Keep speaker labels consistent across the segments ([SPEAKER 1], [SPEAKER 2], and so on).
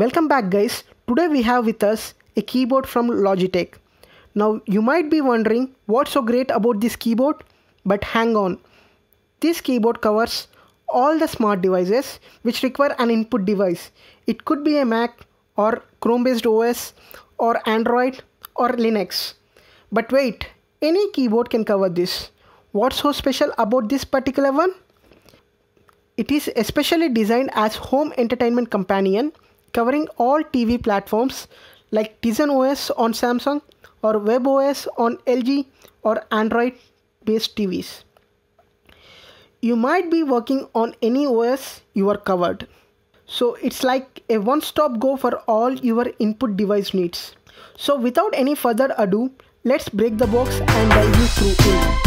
[SPEAKER 1] Welcome back guys. Today we have with us a keyboard from Logitech. Now you might be wondering what's so great about this keyboard, but hang on. This keyboard covers all the smart devices which require an input device. It could be a Mac or Chrome based OS or Android or Linux. But wait, any keyboard can cover this. What's so special about this particular one? It is especially designed as home entertainment companion covering all TV platforms like Tizen OS on Samsung or WebOS on LG or Android based TVs. You might be working on any OS you are covered. So it's like a one stop go for all your input device needs. So without any further ado, let's break the box and dive you through it.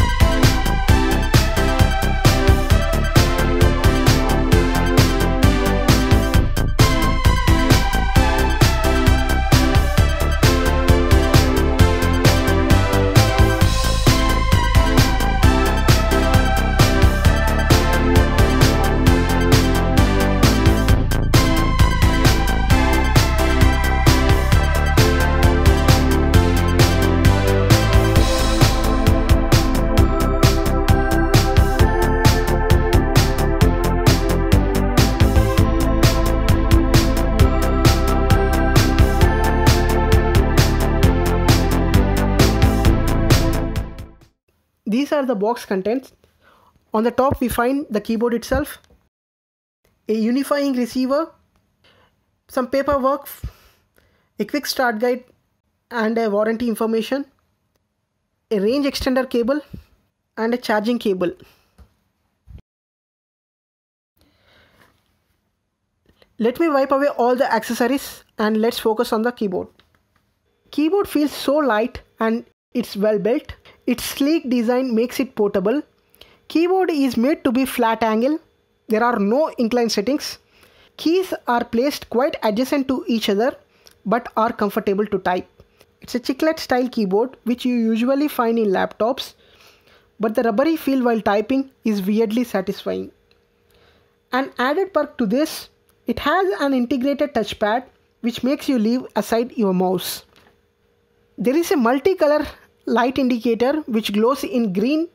[SPEAKER 1] These are the box contents. On the top we find the keyboard itself, a unifying receiver, some paperwork, a quick start guide and a warranty information, a range extender cable and a charging cable. Let me wipe away all the accessories and let's focus on the keyboard. Keyboard feels so light and it's well built. Its sleek design makes it portable. Keyboard is made to be flat angle. There are no incline settings. Keys are placed quite adjacent to each other but are comfortable to type. It's a chiclet style keyboard which you usually find in laptops but the rubbery feel while typing is weirdly satisfying. An added perk to this, it has an integrated touchpad which makes you leave aside your mouse. There is a multicolor light indicator which glows in green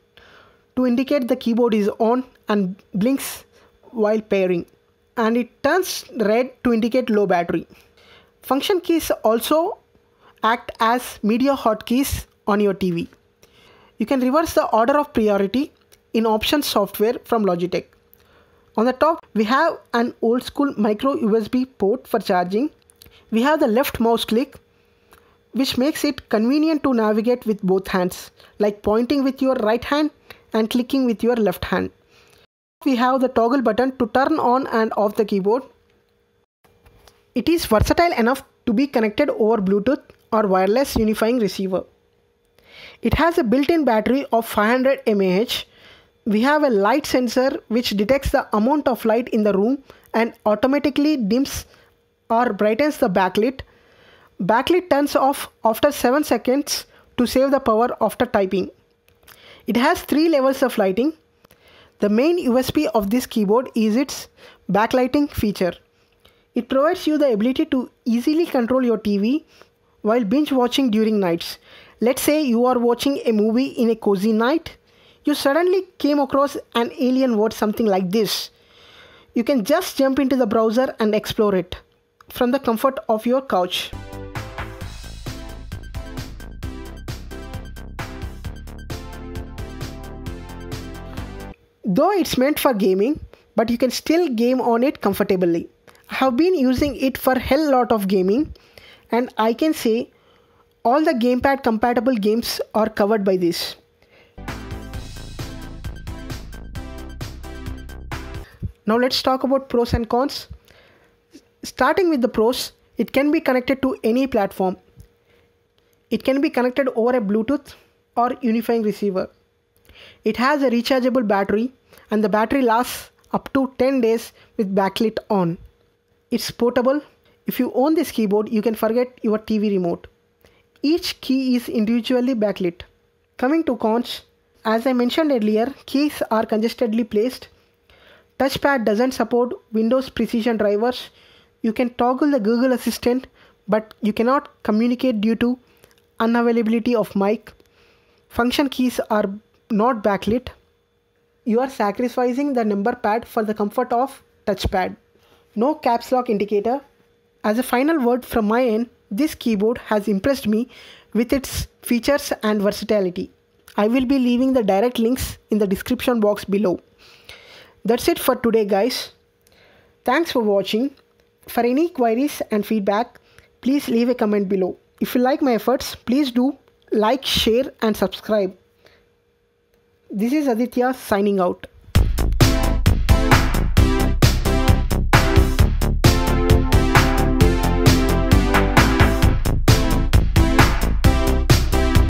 [SPEAKER 1] to indicate the keyboard is on and blinks while pairing and it turns red to indicate low battery. Function keys also act as media hotkeys on your TV. You can reverse the order of priority in options software from Logitech. On the top we have an old school micro USB port for charging. We have the left mouse click which makes it convenient to navigate with both hands, like pointing with your right hand and clicking with your left hand. We have the toggle button to turn on and off the keyboard. It is versatile enough to be connected over Bluetooth or wireless unifying receiver. It has a built-in battery of 500 mAh. We have a light sensor which detects the amount of light in the room and automatically dims or brightens the backlit Backlit turns off after 7 seconds to save the power after typing. It has 3 levels of lighting. The main USP of this keyboard is its backlighting feature. It provides you the ability to easily control your TV while binge watching during nights. Let's say you are watching a movie in a cozy night. You suddenly came across an alien word something like this. You can just jump into the browser and explore it from the comfort of your couch. Though it's meant for gaming, but you can still game on it comfortably. I have been using it for hell lot of gaming and I can say all the gamepad compatible games are covered by this. Now let's talk about pros and cons. Starting with the pros, it can be connected to any platform. It can be connected over a Bluetooth or unifying receiver. It has a rechargeable battery and the battery lasts up to 10 days with backlit on. It's portable. If you own this keyboard, you can forget your TV remote. Each key is individually backlit. Coming to cons, as I mentioned earlier, keys are congestedly placed. Touchpad doesn't support Windows precision drivers. You can toggle the Google Assistant, but you cannot communicate due to unavailability of mic. Function keys are not backlit. You are sacrificing the number pad for the comfort of touchpad. No caps lock indicator. As a final word from my end, this keyboard has impressed me with its features and versatility. I will be leaving the direct links in the description box below. That's it for today guys. Thanks for watching. For any queries and feedback, please leave a comment below. If you like my efforts, please do like, share and subscribe. This is Aditya signing out.